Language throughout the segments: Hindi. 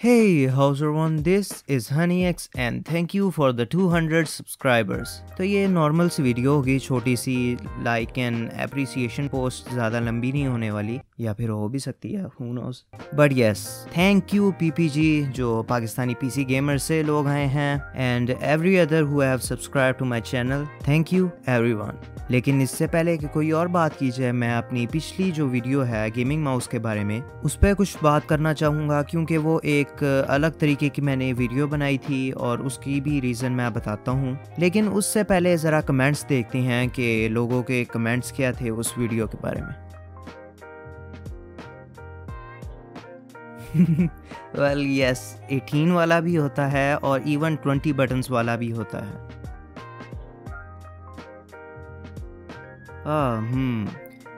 Hey, how's everyone? This is HoneyX and thank you for the 200 subscribers. तो ये नॉर्मल सी वीडियो होगी छोटी सी लाइक एंड अप्रिसिएशन पोस्ट ज़्यादा लंबी नहीं होने वाली या फिर हो भी सकती है who knows but yes thank you PPG जो पाकिस्तानी पीसी गेमर से लोग आए हैं and every other who have subscribe to my channel thank you everyone लेकिन इससे पहले कि कोई और बात की जाए मैं अपनी पिछली जो वीडियो है गेमिंग माउस के बारे में उस पर कुछ बात करना चाहूँगा क्योंकि वो एक अलग तरीके की मैंने वीडियो बनाई थी और उसकी भी रीज़न मैं बताता हूँ। लेकिन उससे पहले ज़रा कमेंट्स देखते हैं कि लोगों के कमेंट्स क्या थे उस वीडियो के बारे में। वेल यस 18 वाला भी होता है और इवन 20 बटन्स वाला भी होता है। हम्म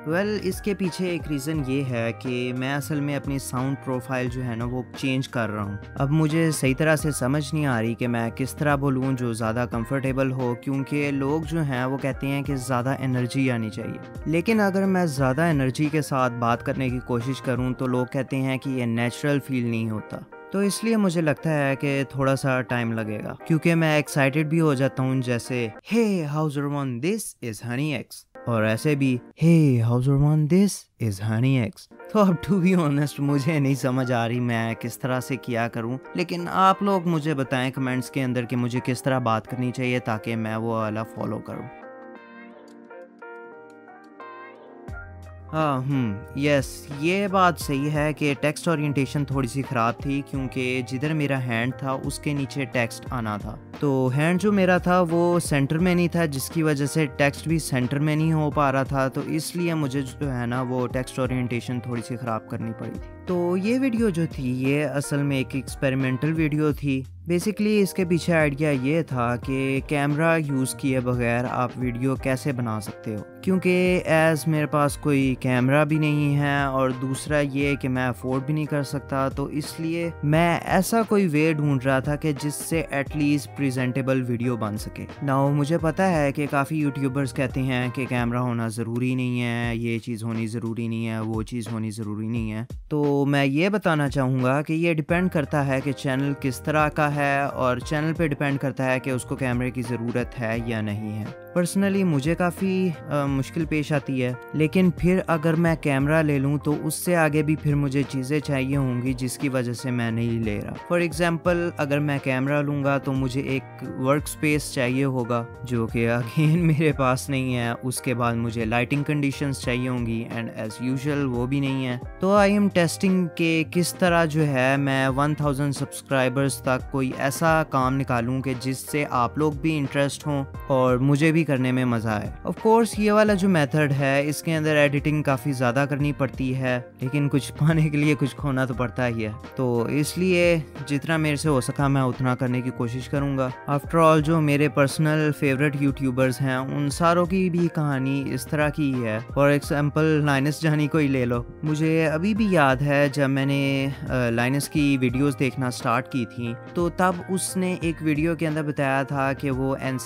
वेल well, इसके पीछे एक रीज़न ये है कि मैं असल में अपनी साउंड प्रोफ़ाइल जो है ना वो चेंज कर रहा हूँ। अब मुझे सही तरह से समझ नहीं आ रही कि मैं किस तरह बोलूँ जो ज़्यादा कंफर्टेबल हो क्योंकि लोग जो हैं वो कहते हैं कि ज़्यादा एनर्जी आनी चाहिए। लेकिन अगर मैं ज़्यादा एनर्जी के साथ बात करने की कोशिश करूँ तो लोग कहते हैं कि ये नेचुरल फील नहीं होता। तो इसलिए मुझे लगता है कि थोड़ा सा टाइम लगेगा क्योंकि मैं एक्साइटेड भी हो जाता हूँ जैसे hey house this is honey X और ऐसे भी, hey house this is honey X तो अब टू बी ऑनेस्ट मुझे नहीं समझ आ रही मैं किस तरह से किया करूँ। लेकिन आप लोग मुझे बताएँ कमेंट्स के अंदर कि मुझे किस तरह बात करनी चाहिए ताकि मैं वो वाला फॉलो करूँ। हाँ हम्म यस ये बात सही है कि टेक्स्ट ओरिएंटेशन थोड़ी सी ख़राब थी क्योंकि जिधर मेरा हैंड था, उसके नीचे टेक्स्ट आना था। तो हैंड जो मेरा था, वो सेंटर में नहीं था, जिसकी वजह से टेक्स्ट भी सेंटर में नहीं हो पा रहा था तो इसलिए मुझे जो है ना, वो टेक्स्ट ओरिएंटेशन थोड़ी सी ख़राब करनी पड़ी थी। तो ये वीडियो जो थी, ये असल में एक एक्सपेरिमेंटल वीडियो थी। बेसिकली इसके पीछे आइडिया ये था कि कैमरा यूज़ किए बगैर आप वीडियो कैसे बना सकते हो। क्योंकि एज़ मेरे पास कोई कैमरा भी नहीं है, और दूसरा ये कि मैं अफोर्ड भी नहीं कर सकता तो इसलिए मैं ऐसा कोई वे ढूंढ रहा था कि जिससे एटलीस्ट प्रेजेंटेबल वीडियो बन सके। ना मुझे पता है कि काफ़ी यूट्यूबर्स कहते हैं कि कैमरा होना ज़रूरी नहीं है, ये चीज़ होनी ज़रूरी नहीं है, वो चीज़ होनी ज़रूरी नहीं है। तो मैं ये बताना चाहूँगा कि ये डिपेंड करता है कि चैनल किस तरह का है और चैनल पर डिपेंड करता है कि उसको कैमरे की ज़रूरत है या नहीं है। पर्सनली मुझे काफ़ी मुश्किल पेश आती है। लेकिन फिर अगर मैं कैमरा ले लूँ तो उससे आगे भी फिर मुझे चीज़ें चाहिए होंगी, जिसकी वजह से मैं नहीं ले रहा। फॉर एग्ज़ाम्पल अगर मैं कैमरा लूँगा तो मुझे एक वर्क स्पेस चाहिए होगा, जो कि अगेन मेरे पास नहीं है। उसके बाद मुझे लाइटिंग कंडीशन चाहिए होंगी एंड एज यूजल वो भी नहीं है। तो आई एम टेस्टिंग के किस तरह जो है, मैं वन थाउज़ेंड सब्सक्राइबर्स तक कोई ऐसा काम निकालूँ कि जिससे आप लोग भी इंटरेस्ट हों, और मुझे भी करने में मज़ा आए ऑफ़ कोर्स ये वाला जो मेथड है, इसके अंदर एडिटिंग काफ़ी ज़्यादा करनी पड़ती है, लेकिन कुछ पाने के लिए कुछ खोना तो पड़ता ही है। तो इसलिए जितना मेरे से हो सका मैं उतना करने की कोशिश करूँगा। आफ्टर ऑल जो मेरे पर्सनल फेवरेट यूट्यूबर्स हैं, उन सारों की भी कहानी इस तरह की है फॉर एग्ज़ाम्पल लाइनस जहानी को ही ले लो। मुझे अभी भी याद है, जब मैंने लाइनस की वीडियोस देखना स्टार्ट की थी तो तब उसने एक वीडियो के अंदर बताया था कि वो एन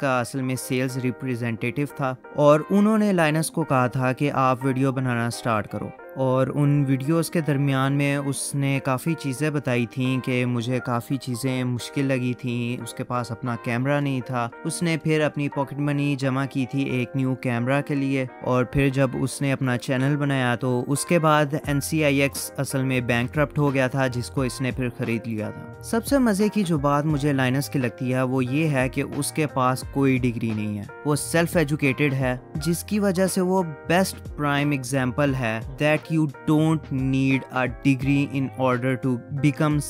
का असल में सेल्स रिप्रेजेंटेटिव था और उन्होंने लाइनस को कहा था कि आप वीडियो बनाना स्टार्ट करो। और उन वीडियोस के दरमियान में उसने काफ़ी चीज़ें बताई थी कि मुझे काफ़ी चीज़ें मुश्किल लगी थी, उसके पास अपना कैमरा नहीं था। उसने फिर अपनी पॉकेट मनी जमा की थी एक न्यू कैमरा के लिए और फिर जब उसने अपना चैनल बनाया तो उसके बाद एन असल में बैंक हो गया था, जिसको इसने फिर ख़रीद लिया था। सबसे मज़े की जो बात मुझे लाइनस की लगती है, वो ये है कि उसके पास कोई डिग्री नहीं है। वो सेल्फ एजुकेटेड है, जिसकी वजह से वो बेस्ट प्राइम एग्ज़ाम्पल है that you don't need a degree in order to become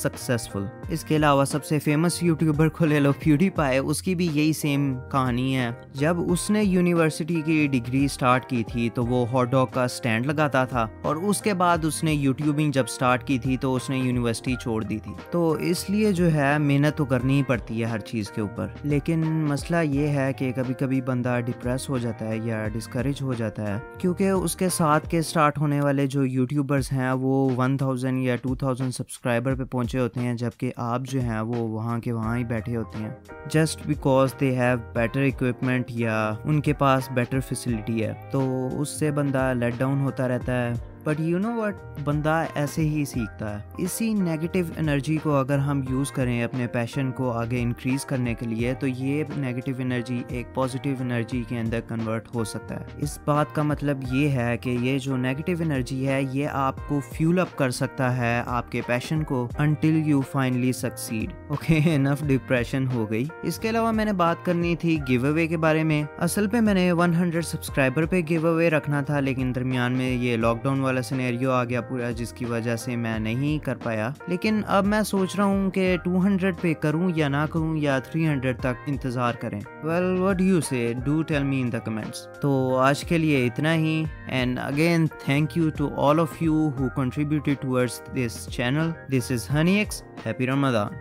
इसके अलावा सबसे फ़ेमस यूट्यूबर को ले लो प्यूडी पाए उसकी भी यही सेम कहानी है। जब उसने यूनिवर्सिटी की डिग्री स्टार्ट की थी तो वो हॉट डॉग का स्टैंड लगाता था और उसके बाद उसने यूट्यूबिंग जब स्टार्ट की थी तो उसने यूनिवर्सिटी छोड़ दी थी। तो इसलिए जो है, मेहनत तो करनी ही पड़ती है हर चीज़ के ऊपर। लेकिन मसला ये है कि कभी कभी बंदा डिप्रेस हो जाता है या डिस्करेज हो जाता है, क्योंकि उसके साथ के स्टार्ट होने वाले जो यूट्यूबर्स हैं, वो 1000 या 2000 सब्सक्राइबर पे पहुँचे होते हैं, जबकि आप जो हैं, वो वहाँ के वहाँ ही बैठे होते हैं। Just because they have better equipment या उनके पास बेटर फैसिलिटी है तो उससे बंदा लेट डाउन होता रहता है। बट यू नो वट बंदा ऐसे ही सीखता है। इसी नेगेटिव एनर्जी को अगर हम यूज़ करें अपने पैशन को आगे इंक्रीज करने के लिए तो ये नेगेटिव एनर्जी एक पॉजिटिव एनर्जी के अंदर कन्वर्ट हो सकता है। इस बात का मतलब ये है कि ये जो नेगेटिव एनर्जी है, ये आपको फ्यूल अप कर सकता है आपके पैशन को until you finally succeed okay enough depression हो गई। इसके अलावा मैंने बात करनी थी गिव अवे के बारे में। असल पे मैंने 100 सब्सक्राइबर पे गिव अवे रखना था, लेकिन दरमियान में ये लॉकडाउन वाला सिनेरियो आ गया पूरा, जिसकी वजह से मैं नहीं कर पाया लेकिन अब मैं सोच रहा हूँ कि 200 पे करूँ या ना करूँ या 300 तक इंतज़ार करें well what you say do tell me in the comments तो आज के लिए इतना ही and again thank you to all of you who contributed towards this channel. This is Honey X. Happy Ramadan.